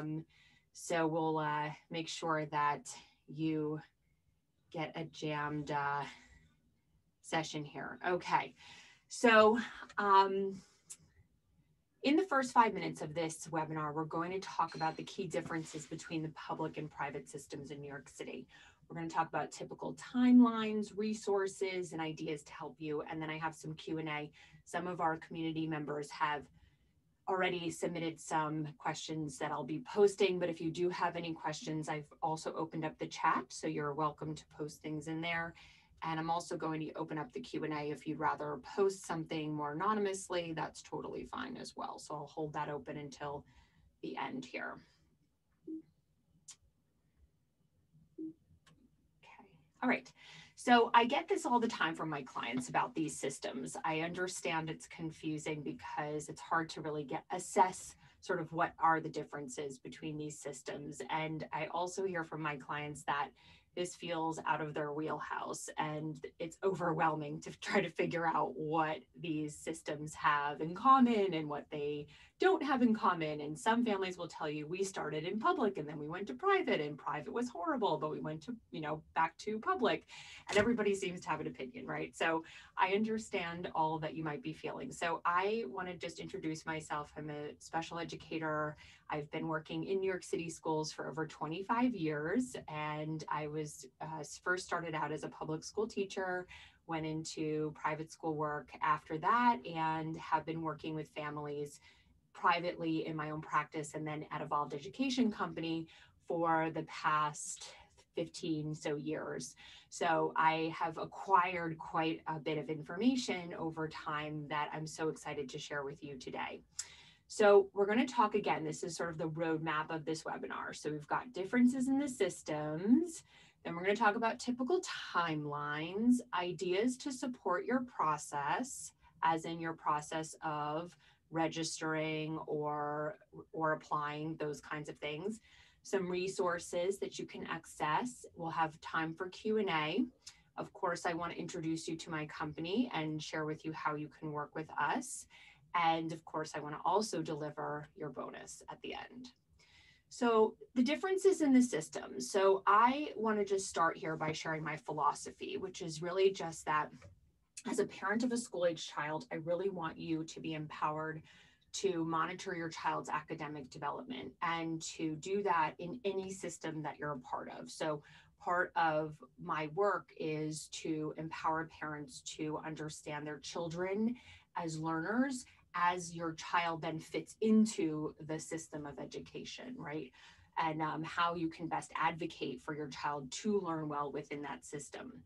Um, so we'll uh, make sure that you get a jammed uh, session here. Okay, so um, in the first five minutes of this webinar, we're going to talk about the key differences between the public and private systems in New York City. We're going to talk about typical timelines, resources, and ideas to help you. And then I have some Q&A. Some of our community members have already submitted some questions that I'll be posting, but if you do have any questions, I've also opened up the chat, so you're welcome to post things in there. And I'm also going to open up the Q&A if you'd rather post something more anonymously, that's totally fine as well. So I'll hold that open until the end here. Okay, all right. So I get this all the time from my clients about these systems. I understand it's confusing because it's hard to really get assess sort of what are the differences between these systems. And I also hear from my clients that this feels out of their wheelhouse and it's overwhelming to try to figure out what these systems have in common and what they don't have in common. And some families will tell you we started in public and then we went to private and private was horrible but we went to you know back to public. And everybody seems to have an opinion right? So i understand all that you might be feeling. So i want to just introduce myself. I'm a special educator I've been working in New York City schools for over 25 years, and I was uh, first started out as a public school teacher, went into private school work after that, and have been working with families privately in my own practice and then at Evolved Education Company for the past 15 so years. So I have acquired quite a bit of information over time that I'm so excited to share with you today. So we're going to talk again. This is sort of the roadmap of this webinar. So we've got differences in the systems. Then we're going to talk about typical timelines, ideas to support your process, as in your process of registering or, or applying those kinds of things. Some resources that you can access. We'll have time for Q&A. Of course, I want to introduce you to my company and share with you how you can work with us. And of course, I want to also deliver your bonus at the end. So the differences in the system. So I want to just start here by sharing my philosophy, which is really just that as a parent of a school age child, I really want you to be empowered to monitor your child's academic development and to do that in any system that you're a part of. So part of my work is to empower parents to understand their children as learners as your child then fits into the system of education, right? And um, how you can best advocate for your child to learn well within that system.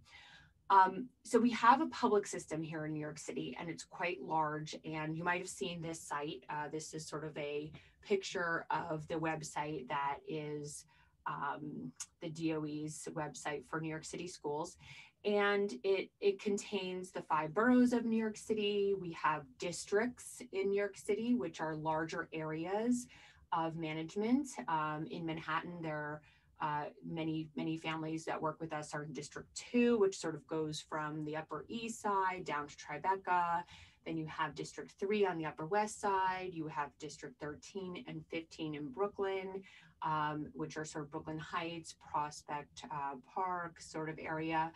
Um, so we have a public system here in New York City, and it's quite large. And you might have seen this site. Uh, this is sort of a picture of the website that is um, the DOE's website for New York City schools and it it contains the five boroughs of New York City. We have districts in New York City, which are larger areas of management. Um, in Manhattan, there are uh, many many families that work with us are in District Two, which sort of goes from the Upper East Side down to Tribeca. Then you have District 3 on the Upper West Side. You have District 13 and 15 in Brooklyn, um, which are sort of Brooklyn Heights, Prospect uh, Park sort of area.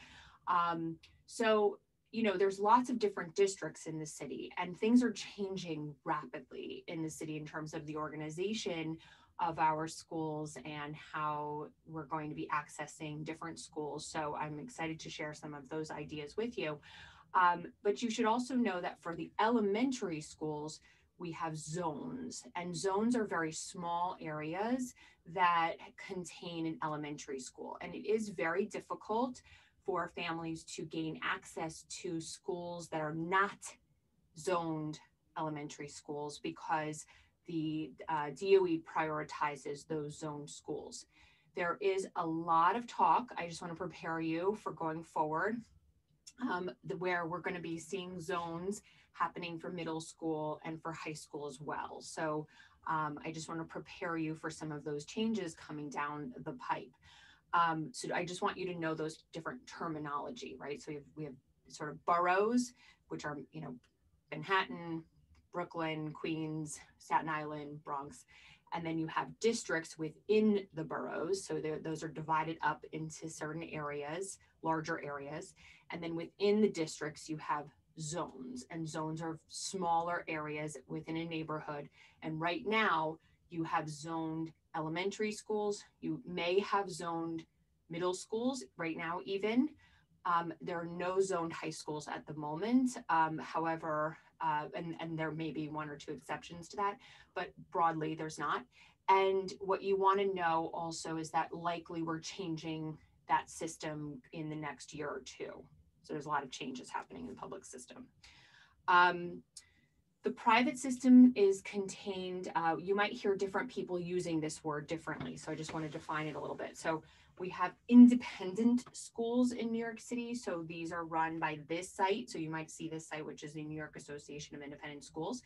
Um, so, you know, there's lots of different districts in the city, and things are changing rapidly in the city in terms of the organization of our schools and how we're going to be accessing different schools. So, I'm excited to share some of those ideas with you. Um, but you should also know that for the elementary schools, we have zones, and zones are very small areas that contain an elementary school. And it is very difficult for families to gain access to schools that are not zoned elementary schools because the uh, DOE prioritizes those zoned schools. There is a lot of talk. I just want to prepare you for going forward, um, the, where we're going to be seeing zones happening for middle school and for high school as well. So um, I just want to prepare you for some of those changes coming down the pipe. Um, so I just want you to know those different terminology, right? So we have, we have sort of boroughs, which are, you know, Manhattan, Brooklyn, Queens, Staten Island, Bronx. And then you have districts within the boroughs. So those are divided up into certain areas, larger areas. And then within the districts, you have zones, and zones are smaller areas within a neighborhood. And right now, you have zoned elementary schools, you may have zoned middle schools right now, even. Um, there are no zoned high schools at the moment. Um, however, uh, and, and there may be one or two exceptions to that, but broadly there's not. And what you want to know also is that likely we're changing that system in the next year or two. So there's a lot of changes happening in the public system. Um, the private system is contained, uh, you might hear different people using this word differently. So I just want to define it a little bit. So we have independent schools in New York City. So these are run by this site. So you might see this site, which is the New York Association of Independent Schools.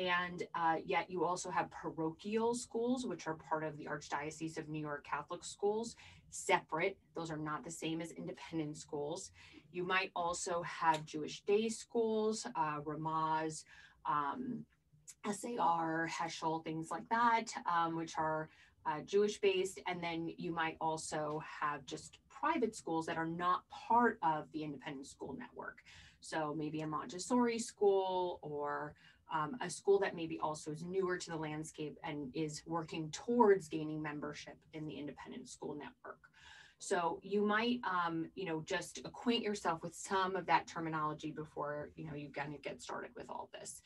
And uh, yet you also have parochial schools, which are part of the Archdiocese of New York Catholic Schools, separate. Those are not the same as independent schools. You might also have Jewish day schools, uh, Ramaz, um, SAR, Heschel, things like that, um, which are uh, Jewish based. And then you might also have just private schools that are not part of the independent school network. So maybe a Montessori school or um, a school that maybe also is newer to the landscape and is working towards gaining membership in the independent school network. So you might, um, you know, just acquaint yourself with some of that terminology before, you know, you kind of get started with all this.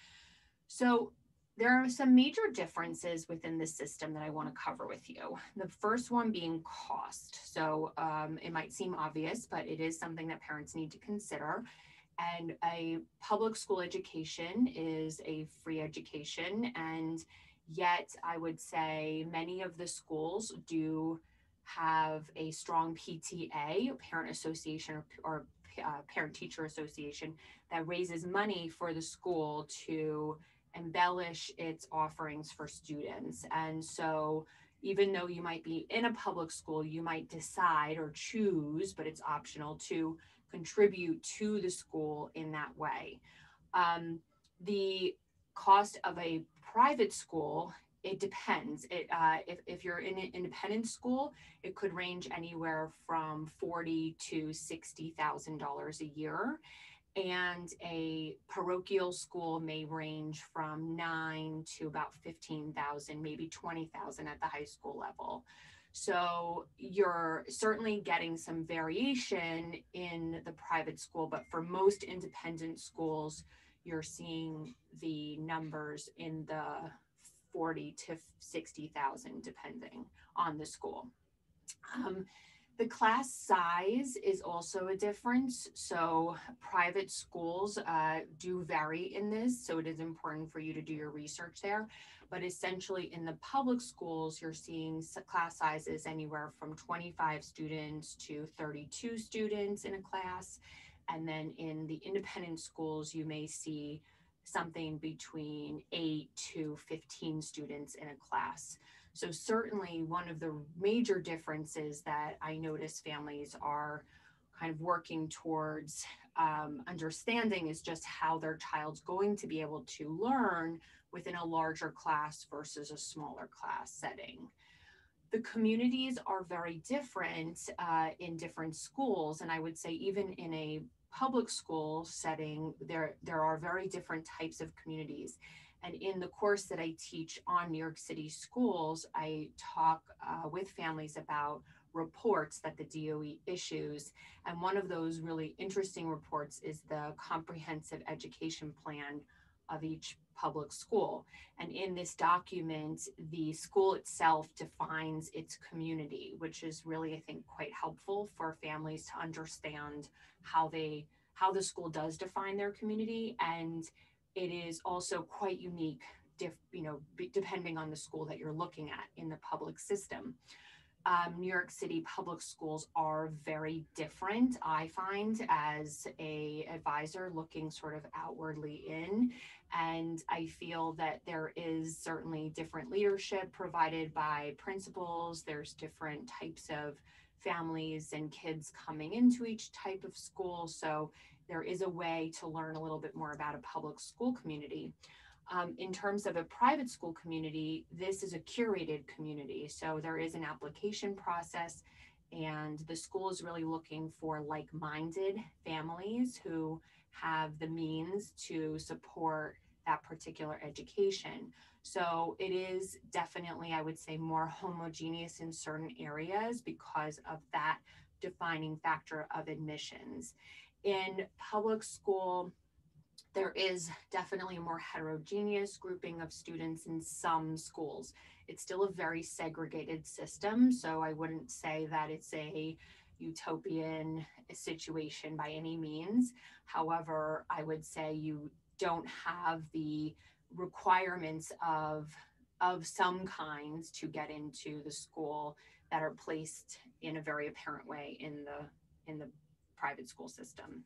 So there are some major differences within the system that I want to cover with you. The first one being cost. So um, it might seem obvious, but it is something that parents need to consider. And a public school education is a free education. And yet, I would say many of the schools do have a strong PTA, parent association, or, or uh, parent teacher association that raises money for the school to embellish its offerings for students. And so, even though you might be in a public school, you might decide or choose, but it's optional to contribute to the school in that way. Um, the cost of a private school it depends. It uh, if if you're in an independent school, it could range anywhere from forty to sixty thousand dollars a year, and a parochial school may range from nine to about 15,000, maybe 20,000 at the high school level. So you're certainly getting some variation in the private school, but for most independent schools, you're seeing the numbers in the 40 to 60,000 depending on the school. Um, the class size is also a difference. So private schools uh, do vary in this. So it is important for you to do your research there. But essentially in the public schools, you're seeing class sizes anywhere from 25 students to 32 students in a class. And then in the independent schools, you may see something between eight to 15 students in a class. So certainly one of the major differences that I notice families are kind of working towards um, understanding is just how their child's going to be able to learn within a larger class versus a smaller class setting. The communities are very different uh, in different schools, and I would say even in a public school setting, there, there are very different types of communities. And in the course that I teach on New York City schools, I talk uh, with families about reports that the DOE issues. And one of those really interesting reports is the comprehensive education plan of each public school. And in this document, the school itself defines its community, which is really, I think, quite helpful for families to understand how they how the school does define their community and it is also quite unique, you know, depending on the school that you're looking at in the public system. Um, New York City public schools are very different. I find as a advisor looking sort of outwardly in, and I feel that there is certainly different leadership provided by principals. There's different types of families and kids coming into each type of school. So there is a way to learn a little bit more about a public school community. Um, in terms of a private school community, this is a curated community. So there is an application process, and the school is really looking for like minded families who have the means to support that particular education. So it is definitely, I would say, more homogeneous in certain areas because of that defining factor of admissions. In public school, there is definitely a more heterogeneous grouping of students in some schools. It's still a very segregated system, so I wouldn't say that it's a utopian situation by any means. However, I would say you don't have the requirements of of some kinds to get into the school that are placed in a very apparent way in the in the private school system.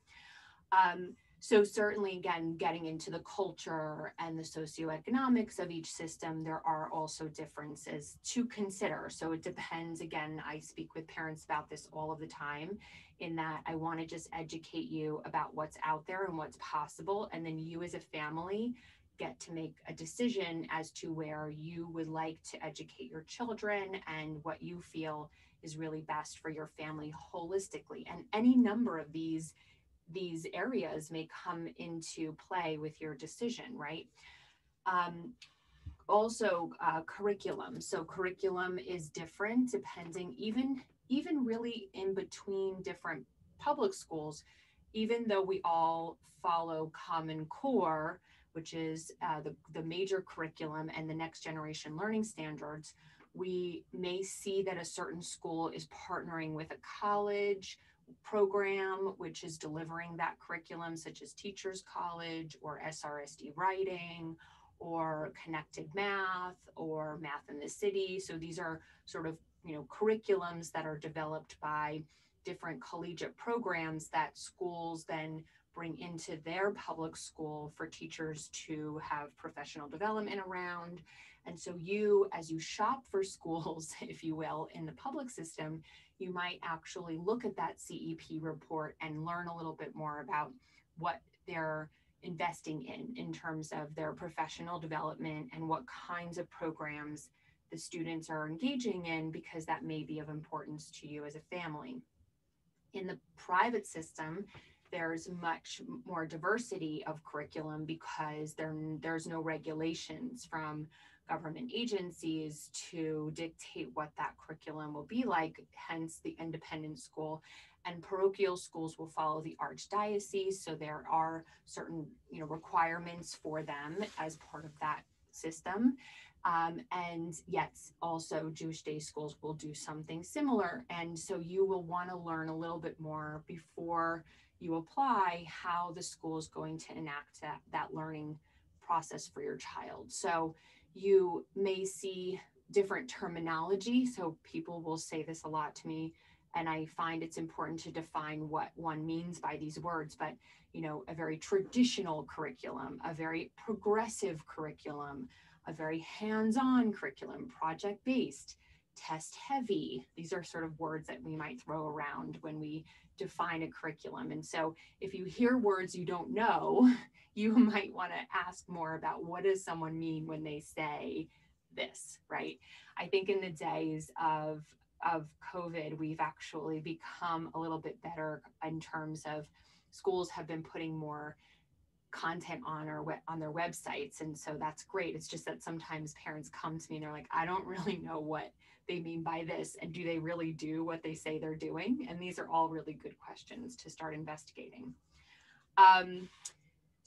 Um, so certainly again getting into the culture and the socioeconomics of each system there are also differences to consider. So it depends again i speak with parents about this all of the time in that i want to just educate you about what's out there and what's possible and then you as a family get to make a decision as to where you would like to educate your children and what you feel is really best for your family holistically. And any number of these these areas may come into play with your decision, right? Um, also, uh, curriculum. So curriculum is different depending, even even really in between different public schools. Even though we all follow Common Core, which is uh, the the major curriculum and the next generation learning standards, we may see that a certain school is partnering with a college program, which is delivering that curriculum, such as Teachers College or SRSD Writing or Connected Math or Math in the City. So these are sort of you know curriculums that are developed by different collegiate programs that schools then bring into their public school for teachers to have professional development around. And so you, as you shop for schools, if you will, in the public system, you might actually look at that CEP report and learn a little bit more about what they're investing in in terms of their professional development and what kinds of programs the students are engaging in because that may be of importance to you as a family. In the private system, there's much more diversity of curriculum because there, there's no regulations from government agencies to dictate what that curriculum will be like, hence the independent school. And parochial schools will follow the archdiocese. So there are certain you know, requirements for them as part of that system. Um, and yet also Jewish day schools will do something similar. And so you will want to learn a little bit more before you apply how the school is going to enact that, that learning process for your child. So you may see different terminology. So people will say this a lot to me, and I find it's important to define what one means by these words. But, you know, a very traditional curriculum, a very progressive curriculum, a very hands on curriculum, project based, test heavy. These are sort of words that we might throw around when we define a curriculum. And so if you hear words you don't know, you might want to ask more about what does someone mean when they say this, right? I think in the days of of COVID, we've actually become a little bit better in terms of schools have been putting more content on or on their websites and so that's great. It's just that sometimes parents come to me and they're like i don't really know what they mean by this and do they really do what they say they're doing? And these are all really good questions to start investigating. Um,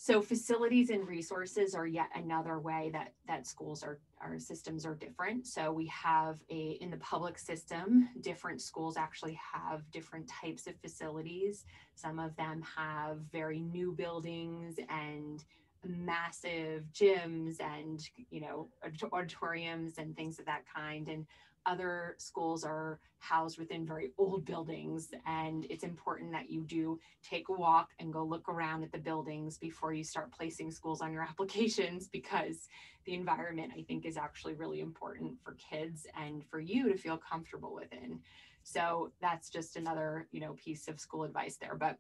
so facilities and resources are yet another way that that schools are our systems are different. So we have a in the public system, different schools actually have different types of facilities. Some of them have very new buildings and massive gyms and you know auditoriums and things of that kind and other schools are housed within very old buildings and it's important that you do take a walk and go look around at the buildings before you start placing schools on your applications because the environment i think is actually really important for kids and for you to feel comfortable within. So that's just another you know piece of school advice there but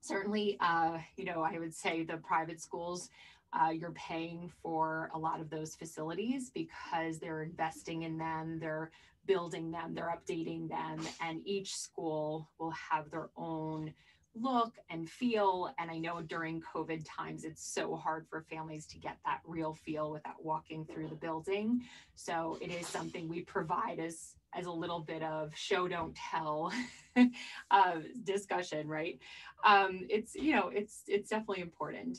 certainly uh, you know i would say the private schools uh, you're paying for a lot of those facilities because they're investing in them, they're building them, they're updating them, and each school will have their own look and feel. And I know during COVID times, it's so hard for families to get that real feel without walking through the building. So it is something we provide as as a little bit of show don't tell uh, discussion, right? Um, it's you know it's it's definitely important.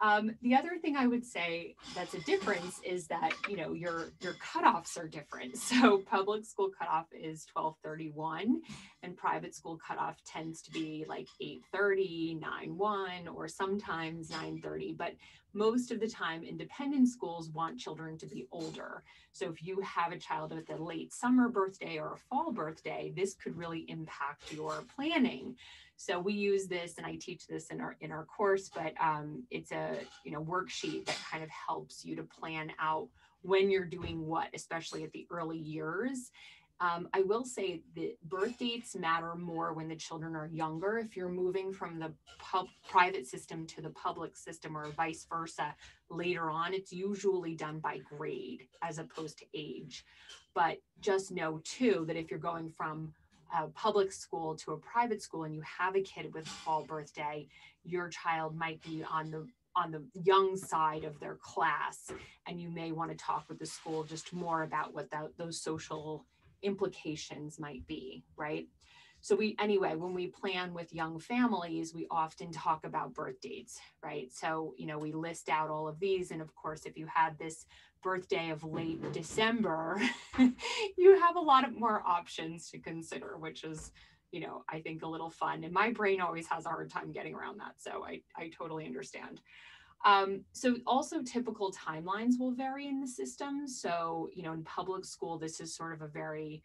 Um, the other thing I would say that's a difference is that you know your your cutoffs are different. So public school cutoff is 1231 and private school cutoff tends to be like 830, 91 or sometimes 930. But most of the time independent schools want children to be older. So if you have a child with a late summer birthday or a fall birthday, this could really impact your planning. So we use this, and I teach this in our in our course, but um, it's a you know worksheet that kind of helps you to plan out when you're doing what, especially at the early years. Um, I will say that birth dates matter more when the children are younger. If you're moving from the pub, private system to the public system or vice versa later on, it's usually done by grade as opposed to age. But just know too that if you're going from a public school to a private school and you have a kid with a fall birthday, your child might be on the on the young side of their class and you may want to talk with the school just more about what that, those social implications might be right? So we anyway when we plan with young families we often talk about birth dates right? So you know we list out all of these and of course if you had this birthday of late December, you have a lot of more options to consider, which is, you know, I think a little fun. And my brain always has a hard time getting around that. So I, I totally understand. Um, so also typical timelines will vary in the system. So, you know, in public school, this is sort of a very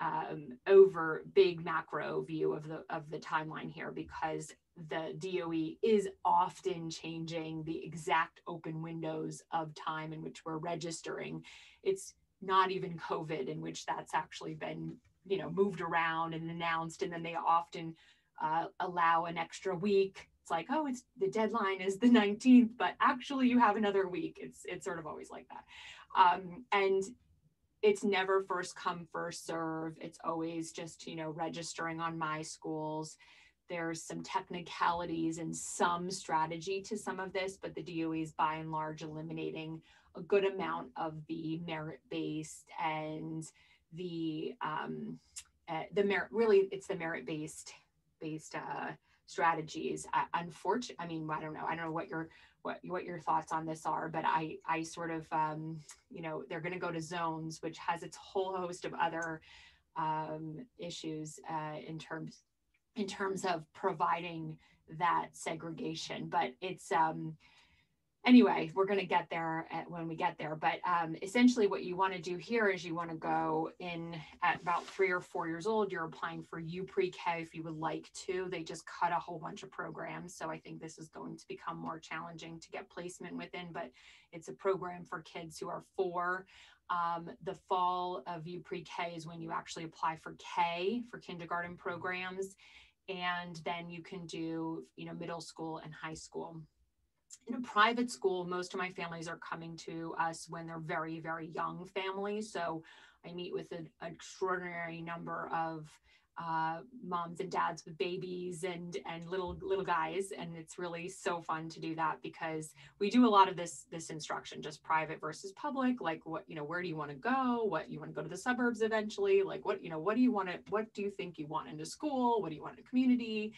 um, over big macro view of the of the timeline here because the DOE is often changing the exact open windows of time in which we're registering. It's not even COVID in which that's actually been, you know, moved around and announced, and then they often uh, allow an extra week. It's like, oh, it's the deadline is the 19th, but actually you have another week. It's it's sort of always like that, um, and it's never first come first serve. It's always just you know registering on MySchools there's some technicalities and some strategy to some of this, but the DOE is by and large eliminating a good amount of the merit based and the um, uh, the merit really it's the merit based based uh, strategies. Uh, unfortunately, I mean I don't know I don't know what your what what your thoughts on this are, but I I sort of um, you know they're going to go to zones, which has its whole host of other um, issues uh, in terms in terms of providing that segregation. But it's um, anyway, we're going to get there at, when we get there. But um, essentially, what you want to do here is you want to go in at about three or four years old. You're applying for U Pre K if you would like to. They just cut a whole bunch of programs, so I think this is going to become more challenging to get placement within. But it's a program for kids who are four. Um, the fall of U Pre K is when you actually apply for K for kindergarten programs and then you can do you know middle school and high school. In a private school most of my families are coming to us when they're very very young families. So i meet with an extraordinary number of uh, moms and dads with babies and and little little guys. And it's really so fun to do that because we do a lot of this this instruction just private versus public like what you know where do you want to go? What you want to go to the suburbs eventually? Like what you know what do you want to what do you think you want into school? What do you want in a community?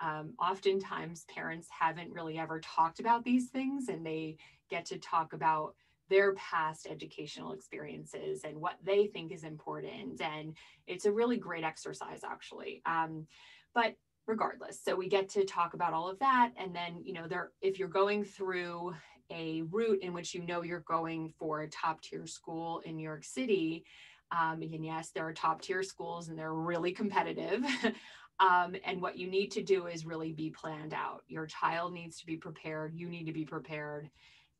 Um, oftentimes parents haven't really ever talked about these things and they get to talk about their past educational experiences and what they think is important. And it's a really great exercise, actually. Um, but regardless, so we get to talk about all of that. And then, you know, there, if you're going through a route in which you know you're going for a top tier school in New York City, um, and yes, there are top tier schools and they're really competitive. Um, and what you need to do is really be planned out. Your child needs to be prepared. You need to be prepared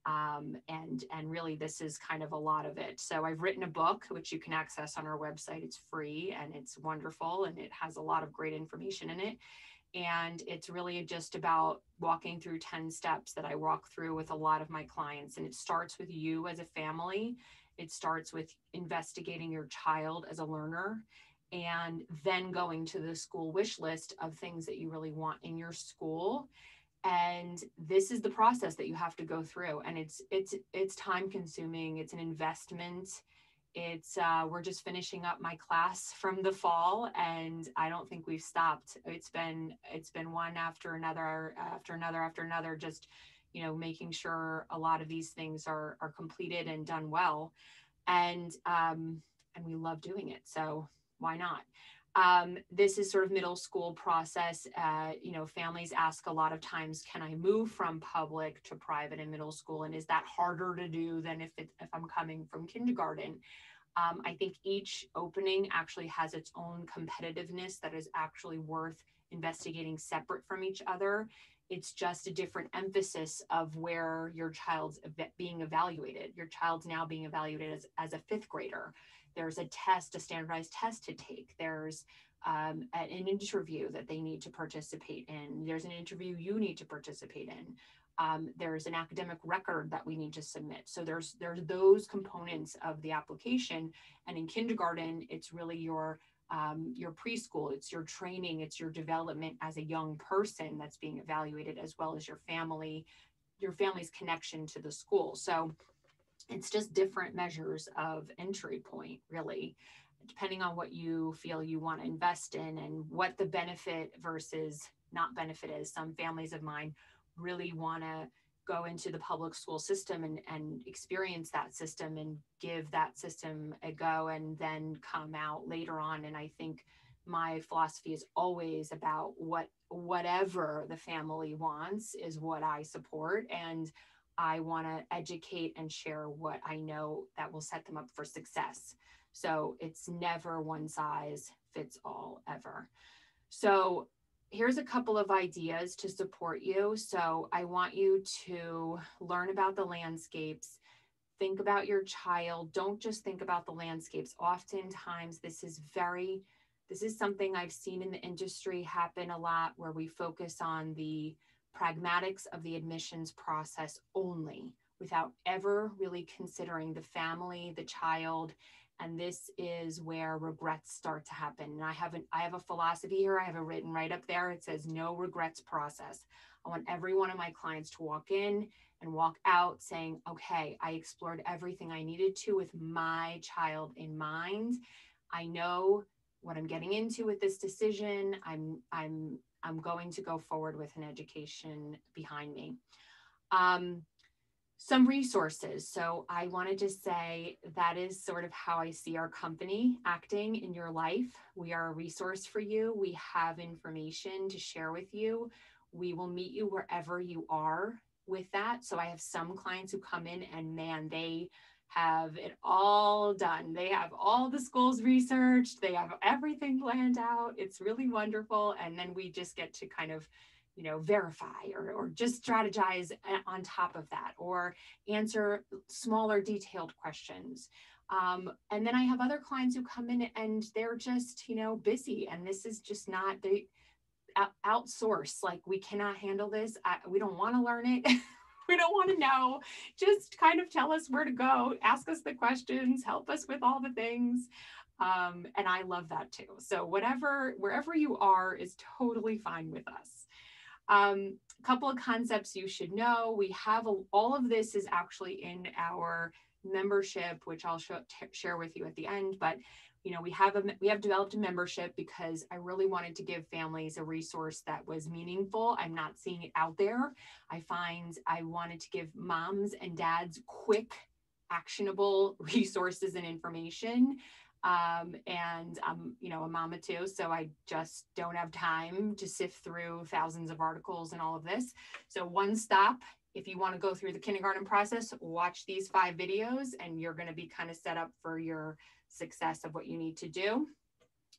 um, and and really this is kind of a lot of it. So i've written a book which you can access on our website. It's free and it's wonderful and it has a lot of great information in it. And it's really just about walking through 10 steps that I walk through with a lot of my clients. And it starts with you as a family, it starts with investigating your child as a learner and then going to the school wish list of things that you really want in your school and this is the process that you have to go through. And it's it's it's time consuming. It's an investment. It's uh, we're just finishing up my class from the fall and i don't think we've stopped. It's been it's been one after another after another after another just you know making sure a lot of these things are are completed and done well. And um and we love doing it. So why not um, this is sort of middle school process. Uh, you know, families ask a lot of times, can I move from public to private in middle school? And is that harder to do than if, it, if I'm coming from kindergarten? Um, I think each opening actually has its own competitiveness that is actually worth investigating separate from each other. It's just a different emphasis of where your child's being evaluated. Your child's now being evaluated as, as a fifth grader there's a test, a standardized test to take. There's um, an interview that they need to participate in. There's an interview you need to participate in. Um, there's an academic record that we need to submit. So there's there's those components of the application. And in kindergarten, it's really your um, your preschool, it's your training, it's your development as a young person that's being evaluated, as well as your family, your family's connection to the school. So it's just different measures of entry point really depending on what you feel you want to invest in and what the benefit versus not benefit is. Some families of mine really want to go into the public school system and, and experience that system and give that system a go and then come out later on. And i think my philosophy is always about what whatever the family wants is what i support. And I want to educate and share what I know that will set them up for success. So it's never one size fits all ever. So here's a couple of ideas to support you. So I want you to learn about the landscapes. Think about your child. Don't just think about the landscapes. Oftentimes, this is very, this is something I've seen in the industry happen a lot where we focus on the pragmatics of the admissions process only without ever really considering the family, the child, and this is where regrets start to happen. And I have an, I have a philosophy here. I have it written right up there. It says no regrets process. I want every one of my clients to walk in and walk out saying, okay, I explored everything I needed to with my child in mind. I know what I'm getting into with this decision. I'm I'm I'm going to go forward with an education behind me. Um, some resources. So I wanted to say that is sort of how I see our company acting in your life. We are a resource for you. We have information to share with you. We will meet you wherever you are with that. So I have some clients who come in and man, they have it all done. They have all the schools researched, they have everything planned out. It's really wonderful. And then we just get to kind of, you know, verify or, or just strategize on top of that or answer smaller detailed questions. Um, and then I have other clients who come in and they're just, you know, busy and this is just not, they outsource, like we cannot handle this. I, we don't want to learn it. we don't want to know. Just kind of tell us where to go, ask us the questions, help us with all the things. Um, and I love that too. So whatever, wherever you are is totally fine with us. Um, a couple of concepts you should know. We have a, all of this is actually in our membership, which I'll show, share with you at the end. But you know we have a we have developed a membership because i really wanted to give families a resource that was meaningful. I'm not seeing it out there. I find i wanted to give moms and dads quick actionable resources and information. Um, and i'm you know a mama too so i just don't have time to sift through thousands of articles and all of this. So one stop if you want to go through the kindergarten process watch these five videos and you're going to be kind of set up for your success of what you need to do.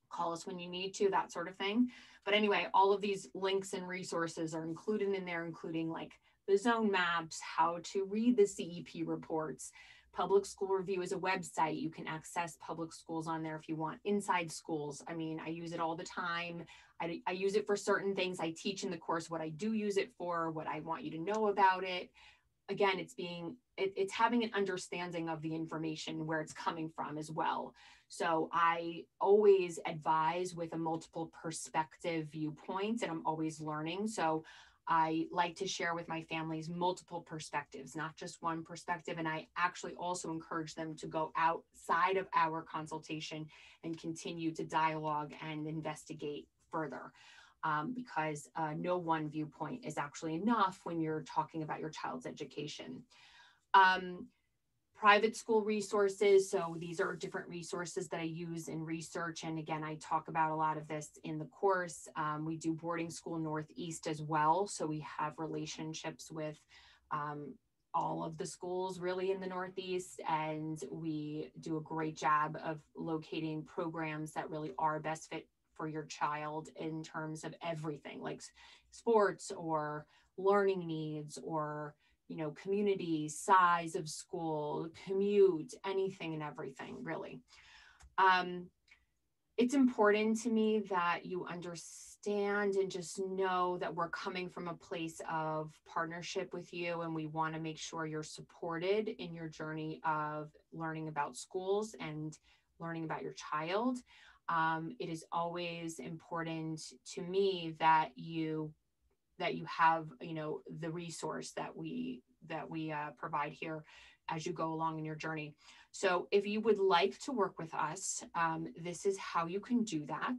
Call us when you need to, that sort of thing. But anyway, all of these links and resources are included in there, including like the zone maps, how to read the CEP reports, Public School Review is a website. You can access public schools on there if you want. InsideSchools, I mean, I use it all the time. I, I use it for certain things. I teach in the course what I do use it for, what I want you to know about it. Again, it's being, it, it's having an understanding of the information where it's coming from as well. So I always advise with a multiple perspective viewpoint, and I'm always learning. So I like to share with my families multiple perspectives, not just one perspective. And I actually also encourage them to go outside of our consultation and continue to dialogue and investigate further. Um, because uh, no one viewpoint is actually enough when you're talking about your child's education. Um, private school resources. So these are different resources that I use in research. And again, I talk about a lot of this in the course. Um, we do boarding school Northeast as well. So we have relationships with um, all of the schools really in the Northeast. And we do a great job of locating programs that really are best fit for your child in terms of everything like sports or learning needs or you know, community, size of school, commute, anything and everything, really. Um, it's important to me that you understand and just know that we're coming from a place of partnership with you and we want to make sure you're supported in your journey of learning about schools and learning about your child. Um, it is always important to me that you that you have you know the resource that we that we uh, provide here as you go along in your journey so if you would like to work with us um, this is how you can do that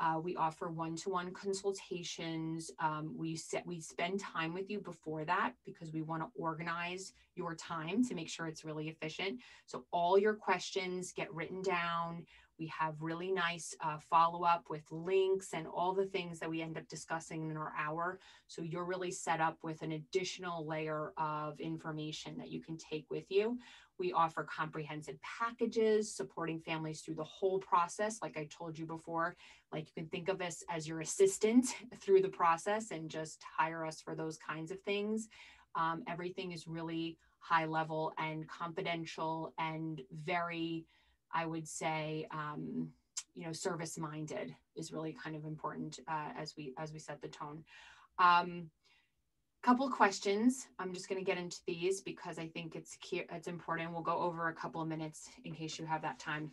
uh, we offer one-to-one consultations. Um, we set, we spend time with you before that because we want to organize your time to make sure it's really efficient. So all your questions get written down. We have really nice uh, follow up with links and all the things that we end up discussing in our hour. So you're really set up with an additional layer of information that you can take with you. We offer comprehensive packages supporting families through the whole process. Like I told you before, like you can think of us as your assistant through the process and just hire us for those kinds of things. Um, everything is really high level and confidential and very I would say, um, you know, service minded is really kind of important uh, as we as we set the tone. Um, couple questions. I'm just going to get into these because I think it's it's important. We'll go over a couple of minutes in case you have that time.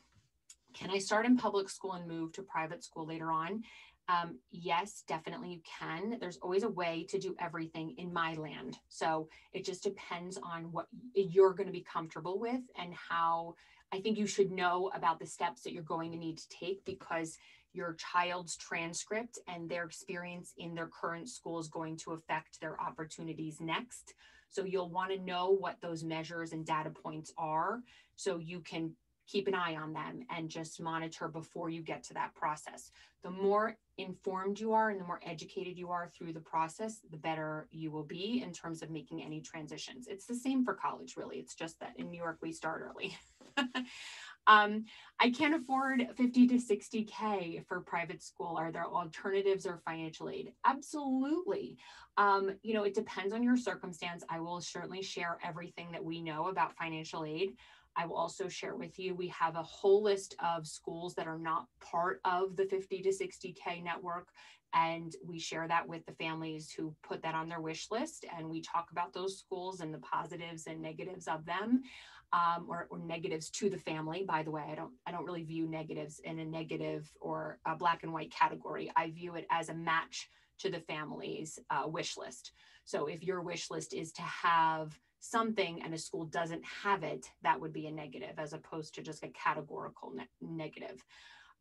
Can I start in public school and move to private school later on? Um, yes, definitely you can. There's always a way to do everything in my land. So it just depends on what you're going to be comfortable with and how I think you should know about the steps that you're going to need to take because your child's transcript and their experience in their current school is going to affect their opportunities next. So you'll want to know what those measures and data points are so you can keep an eye on them and just monitor before you get to that process. The more informed you are and the more educated you are through the process, the better you will be in terms of making any transitions. It's the same for college, really. It's just that in New York, we start early. um, I can't afford 50 to 60K for private school. Are there alternatives or financial aid? Absolutely. Um, you know, it depends on your circumstance. I will certainly share everything that we know about financial aid. I will also share with you, we have a whole list of schools that are not part of the 50 to 60K network. And we share that with the families who put that on their wish list. And we talk about those schools and the positives and negatives of them. Um, or, or, negatives to the family. By the way, I don't I don't really view negatives in a negative or a black and white category. I view it as a match to the family's uh, wish list. So if your wish list is to have something and a school doesn't have it, that would be a negative as opposed to just a categorical ne- negative.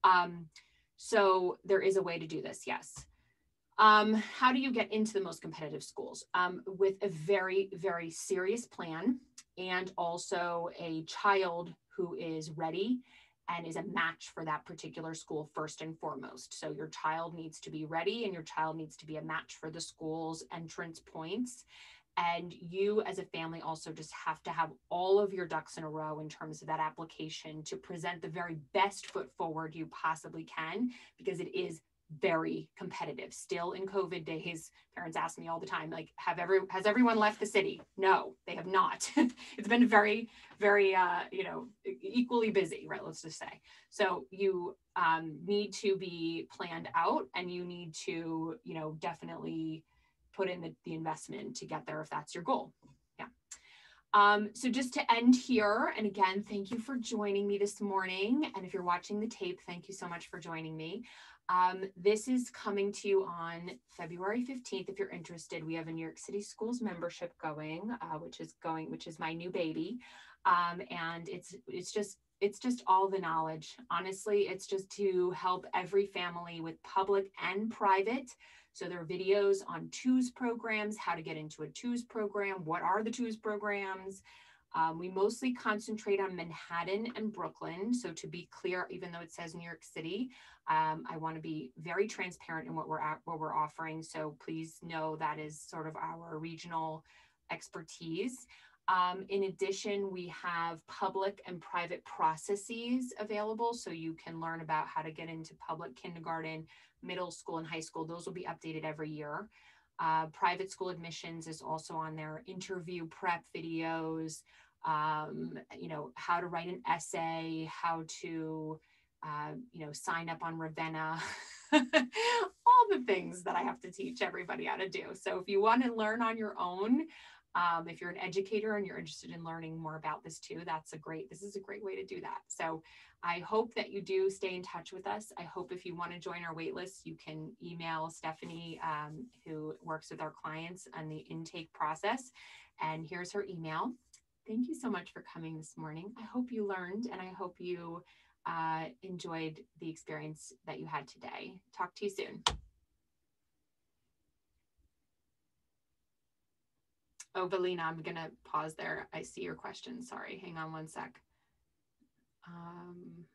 Um, so there is a way to do this, yes. Um, how do you get into the most competitive schools? Um, with a very, very serious plan and also a child who is ready and is a match for that particular school first and foremost. So your child needs to be ready and your child needs to be a match for the school's entrance points and you as a family also just have to have all of your ducks in a row in terms of that application to present the very best foot forward you possibly can, because it is very competitive. Still in covid days parents ask me all the time like have every has everyone left the city? No they have not. It's been very very uh you know equally busy right let's just say. So you um, need to be planned out and you need to you know definitely put in the, the investment to get there if that's your goal. Yeah. Um, so just to end here, and again, thank you for joining me this morning. And if you're watching the tape, thank you so much for joining me. Um, this is coming to you on February 15th. If you're interested, we have a New York City Schools membership going, uh, which is going, which is my new baby. Um, and it's, it's just, it's just all the knowledge. Honestly, it's just to help every family with public and private. So there are videos on twos programs, how to get into a twos program, what are the twos programs, um, we mostly concentrate on Manhattan and Brooklyn. So to be clear, even though it says New York City, um, I want to be very transparent in what we're at, what we're offering. So please know that is sort of our regional expertise. Um, in addition, we have public and private processes available. So you can learn about how to get into public kindergarten, middle school, and high school. Those will be updated every year. Uh, private school admissions is also on there, interview prep videos, um, you know, how to write an essay, how to, uh, you know, sign up on Ravenna, all the things that I have to teach everybody how to do. So if you want to learn on your own, um, if you're an educator and you're interested in learning more about this too, that's a great, this is a great way to do that. So I hope that you do stay in touch with us. I hope if you want to join our waitlist, you can email Stephanie, um, who works with our clients on the intake process. And here's her email. Thank you so much for coming this morning. I hope you learned and I hope you uh, enjoyed the experience that you had today. Talk to you soon. Oh, Valina, I'm going to pause there. I see your question. Sorry. Hang on one sec. Um,